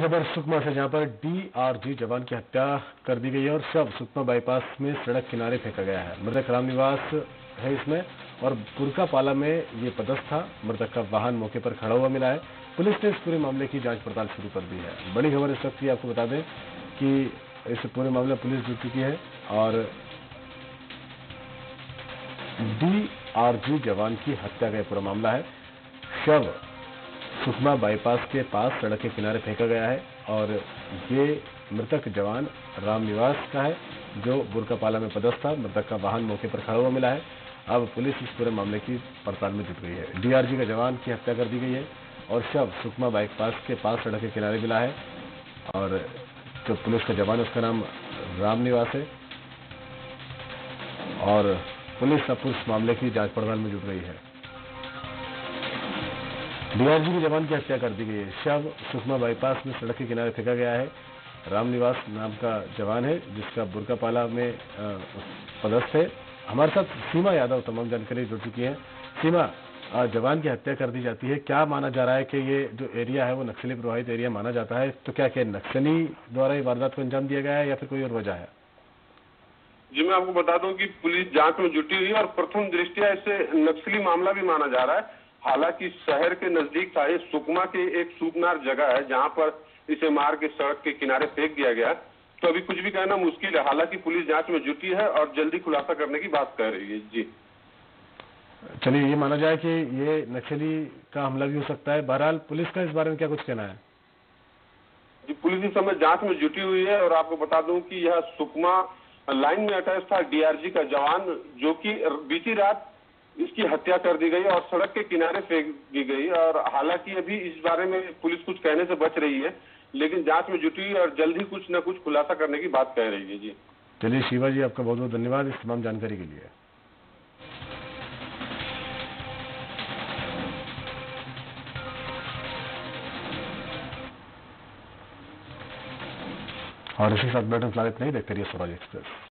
खबर सुकमा से, जहाँ पर डीआरजी जवान की हत्या कर दी गई है और शव सुकमा बाईपास में सड़क किनारे फेंका गया है। मृतक रामनिवास है इसमें और बुरकापाला में ये पदस्थ था। मृतक का वाहन मौके पर खड़ा हुआ मिला है। पुलिस ने इस पूरे मामले की जाँच पड़ताल शुरू कर दी है। बड़ी खबर इस वक्त की आपको बता दें कि इस पूरे मामले में पुलिस जुट चुकी है और डीआरजी जवान की हत्या का पूरा मामला है। शव सुषमा बाईपास के पास सड़क के किनारे फेंका गया है और ये मृतक जवान राम निवास का है, जो बुरकापाला में पदस्थ था। मृतक का वाहन मौके पर खड़ा हुआ मिला है। अब पुलिस इस पूरे मामले की पड़ताल में जुट गई है। डीआरजी का जवान की हत्या कर दी गई है और शव सुकमा बाईपास के पास सड़क के किनारे मिला है और जो पुलिस का जवान उसका नाम राम निवास है। और पुलिस अब उस मामले की जाँच पड़ताल में जुट गई है। डीआरजी के जवान की हत्या कर दी गई है। शव सुषमा बाईपास में सड़क के किनारे फेंका गया है। रामनिवास नाम का जवान है, जिसका बुरकापाला में पदस्थ है। हमारे साथ सीमा यादव, तमाम जानकारी जुड़ चुकी है। सीमा जवान की हत्या कर दी जाती है। क्या माना जा रहा है कि ये जो एरिया है, वो नक्सली प्रभावित एरिया माना जाता है? तो क्या क्या नक्सली द्वारा वारदात को अंजाम दिया गया है या फिर कोई और वजह है? जी, मैं आपको बता दूँ कि पुलिस जाँच में जुटी हुई है और प्रथम दृष्टिया इसे नक्सली मामला भी माना जा रहा है। हालाँकि शहर के नज़दीक था ये सुकमा के एक सूपनार जगह है जहाँ पर इसे मार के सड़क के किनारे फेंक दिया गया। तो अभी कुछ भी कहना मुश्किल है। हालाँकि पुलिस जाँच में जुटी है और जल्दी खुलासा करने की बात कह रही है। जी। चलिए ये माना जाए कि ये नक्सली का हमला भी हो सकता है। बहरहाल पुलिस का इस बारे में क्या कुछ कहना है? जी पुलिस इस समय जाँच में जुटी हुई है और आपको बता दूँ कि यह सुकमा लाइन में अटैच था डीआरजी का जवान जो कि बीती रात इसकी हत्या कर दी गई और सड़क के किनारे फेंक दी गई और हालाँकि अभी इस बारे में पुलिस कुछ कहने से बच रही है, लेकिन जाँच में जुटी और जल्द ही कुछ न कुछ खुलासा करने की बात कह रही है, जी। चलिए शिवा जी, आपका बहुत बहुत धन्यवाद इस तमाम जानकारी के लिए। और इसी साथ बैठक नहीं देखते रहिए स्वराज एक्सप्रेस।